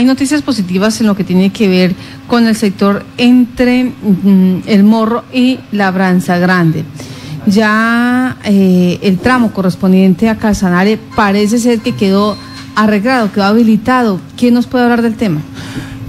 hay noticias positivas en lo que tiene que ver con el sector entre mm, el Morro y Labranza Grande. Ya eh, el tramo correspondiente a Casanare parece ser que quedó arreglado, quedó habilitado. ¿Quién nos puede hablar del tema?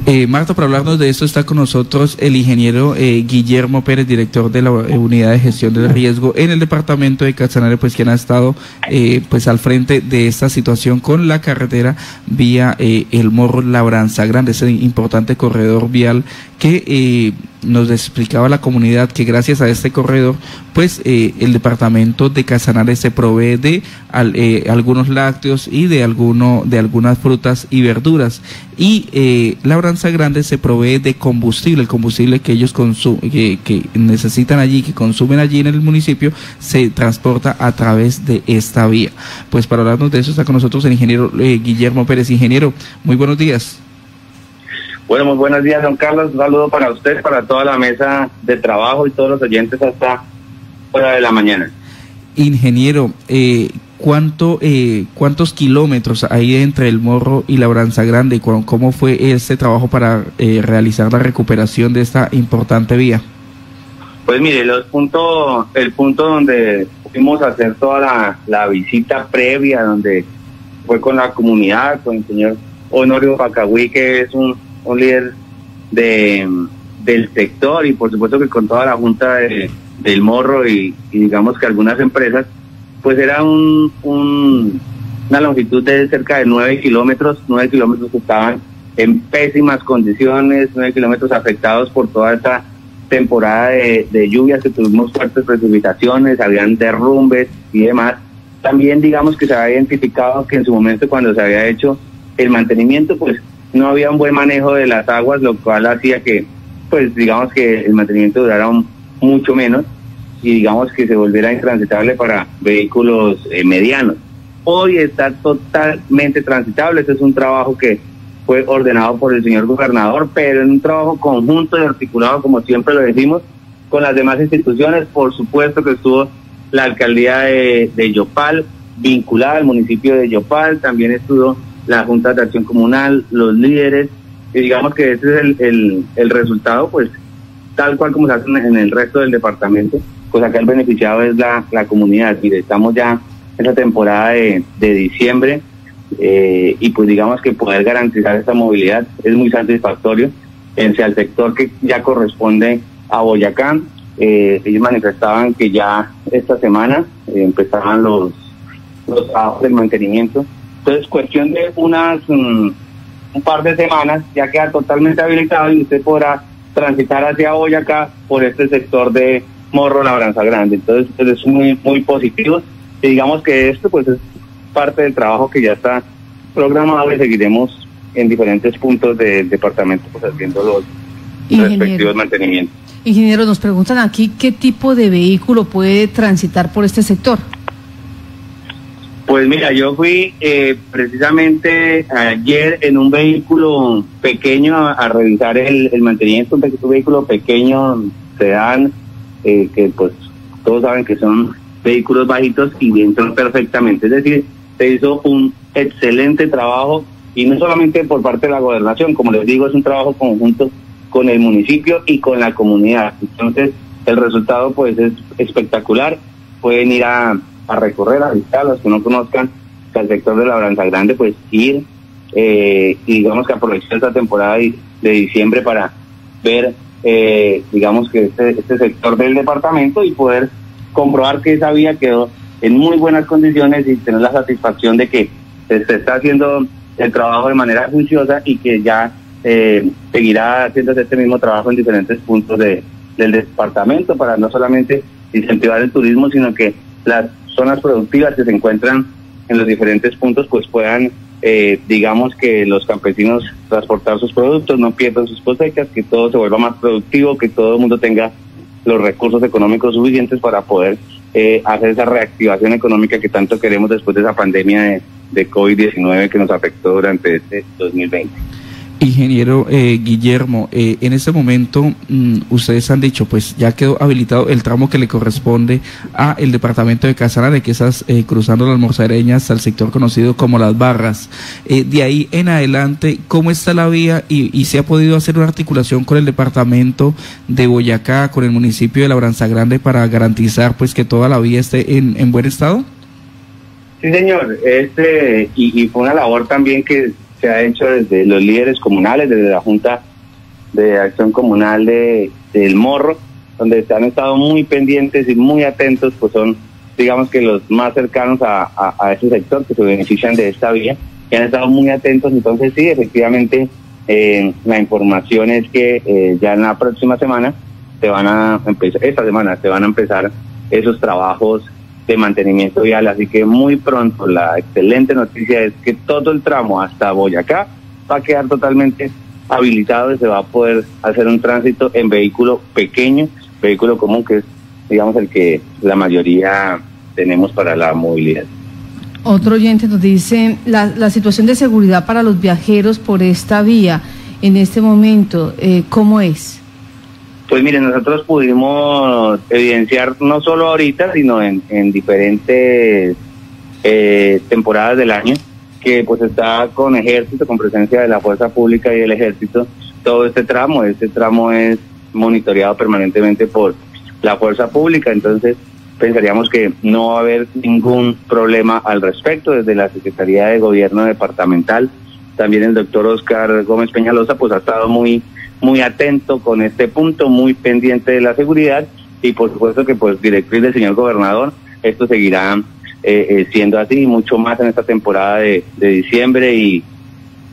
Eh, Marta, para hablarnos de esto está con nosotros el ingeniero eh, Guillermo Pérez, director de la eh, Unidad de Gestión del Riesgo en el departamento de Casanare, pues quien ha estado eh, pues al frente de esta situación con la carretera vía El Morro Labranza Grande, ese importante corredor vial que nos explicaba la comunidad que gracias a este corredor, pues eh, el departamento de Casanare se provee de eh, algunos lácteos y de alguno, de algunas frutas y verduras. Y eh, Labranza Grande se provee de combustible, el combustible que ellos que, que necesitan allí, que consumen allí en el municipio, se transporta a través de esta vía. Pues para hablarnos de eso está con nosotros el ingeniero eh, Guillermo Pérez. Ingeniero, muy buenos días. Bueno, muy buenos días, don Carlos. Un saludo para usted, para toda la mesa de trabajo y todos los oyentes hasta fuera de la mañana. Ingeniero, eh, ¿cuánto, eh, ¿cuántos kilómetros hay entre el Morro y la Branza Grande? ¿Cómo fue este trabajo para eh, realizar la recuperación de esta importante vía? Pues mire, los puntos, el punto donde fuimos a hacer toda la, la visita previa, donde fue con la comunidad, con el señor Honorio Pacagüí, que es un un líder de, del sector y por supuesto que con toda la junta de, del morro y, digamos que algunas empresas, pues era un, una longitud de cerca de nueve kilómetros, nueve kilómetros que estaban en pésimas condiciones, nueve kilómetros afectados por toda esta temporada de, de lluvias que tuvimos fuertes precipitaciones, habían derrumbes y demás. También digamos que se había identificado que en su momento cuando se había hecho el mantenimiento, pues no había un buen manejo de las aguas, lo cual hacía que, pues digamos que el mantenimiento durara mucho menos y digamos que se volviera intransitable para vehículos eh, medianos. Hoy está totalmente transitable, este es un trabajo que fue ordenado por el señor gobernador, pero en un trabajo conjunto y articulado, como siempre lo decimos, con las demás instituciones, por supuesto que estuvo la alcaldía de Yopal, vinculada al municipio de Yopal, también estuvo la Junta de Acción Comunal, los líderes, y digamos que ese es el, el, resultado, pues tal cual como se hace en el resto del departamento, pues acá el beneficiado es la, la comunidad. Mire, estamos ya en la temporada de, de diciembre eh, y pues digamos que poder garantizar esta movilidad es muy satisfactorio en el sector que ya corresponde a Boyacá. Eh, ellos manifestaban que ya esta semana eh, empezaban los, los trabajos de mantenimiento entonces, cuestión de unas mm, un par de semanas ya queda totalmente habilitado y usted podrá transitar hacia Boyacá por este sector de Morro Labranza Grande. Entonces, pues, es muy muy positivo. Y digamos que esto pues es parte del trabajo que ya está programado y seguiremos en diferentes puntos del departamento pues haciendo los respectivos mantenimientos. Ingeniero, nos preguntan aquí qué tipo de vehículo puede transitar por este sector. Pues mira, yo fui eh, precisamente ayer en un vehículo pequeño a, revisar el, mantenimiento, un, vehículo pequeño, sedán, eh, que pues todos saben que son vehículos bajitos y entran perfectamente. Es decir, se hizo un excelente trabajo y no solamente por parte de la gobernación, como les digo, es un trabajo conjunto con el municipio y con la comunidad. Entonces, el resultado pues es espectacular. Pueden ir a a recorrer, a los que no conozcan el sector de la Labranza Grande, pues ir eh, y digamos que aprovechar esta temporada de, diciembre para ver, eh, digamos que este, este sector del departamento y poder comprobar que esa vía quedó en muy buenas condiciones y tener la satisfacción de que se, está haciendo el trabajo de manera juiciosa y que ya eh, seguirá haciendo este mismo trabajo en diferentes puntos de, del departamento para no solamente incentivar el turismo, sino que las zonas productivas que se encuentran en los diferentes puntos pues puedan, eh, digamos que los campesinos transportar sus productos, no pierdan sus cosechas, que todo se vuelva más productivo, que todo el mundo tenga los recursos económicos suficientes para poder eh, hacer esa reactivación económica que tanto queremos después de esa pandemia de, de COVID-19 que nos afectó durante este 2020. Ingeniero eh, Guillermo, eh, en este momento mm, ustedes han dicho, pues ya quedó habilitado el tramo que le corresponde a el departamento de Casanare, que estás eh, cruzando las Morzareñas al sector conocido como Las Barras. de ahí en adelante, ¿cómo está la vía y, y, se ha podido hacer una articulación con el departamento de Boyacá, con el municipio de Labranza Grande para garantizar pues que toda la vía esté en, en buen estado? Sí, señor. Este, y, y fue una labor también que se ha hecho desde los líderes comunales, desde la Junta de Acción Comunal de del Morro, donde se han estado muy pendientes y muy atentos, pues son, digamos que los más cercanos a, a, ese sector que se benefician de esta vía, y han estado muy atentos. Entonces, sí, efectivamente, eh, la información es que eh, ya en la próxima semana se van a empezar, esta semana se van a empezar esos trabajos de mantenimiento vial. Así que muy pronto la excelente noticia es que todo el tramo hasta Boyacá va a quedar totalmente habilitado y se va a poder hacer un tránsito en vehículo pequeño, vehículo común, que es, digamos, el que la mayoría tenemos para la movilidad. Otro oyente nos dice la, la situación de seguridad para los viajeros por esta vía en este momento, eh, ¿cómo es? Pues miren, nosotros pudimos evidenciar no solo ahorita, sino en, diferentes eh, temporadas del año, que pues está con ejército, con presencia de la fuerza pública y del ejército, todo este tramo, este tramo es monitoreado permanentemente por la fuerza pública, entonces pensaríamos que no va a haber ningún problema al respecto desde la Secretaría de Gobierno Departamental. También el doctor Oscar Gómez Peñalosa pues ha estado muy muy atento con este punto, muy pendiente de la seguridad y por supuesto que pues directriz del señor gobernador, esto seguirá eh, eh, siendo así, mucho más en esta temporada de, diciembre y,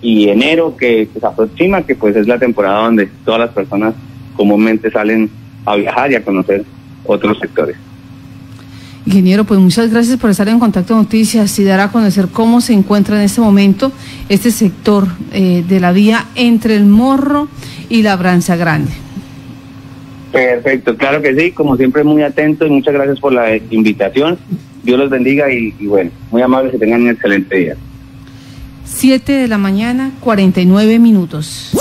y enero que se aproxima, que pues es la temporada donde todas las personas comúnmente salen a viajar y a conocer otros sectores. Ingeniero, pues muchas gracias por estar en contacto Noticias y dar a conocer cómo se encuentra en este momento este sector eh, de la vía entre el Morro y la Branza Grande. Perfecto, claro que sí, como siempre muy atento y muchas gracias por la invitación. Dios los bendiga y, y bueno, muy amables que tengan un excelente día. 7 de la mañana, 49 minutos.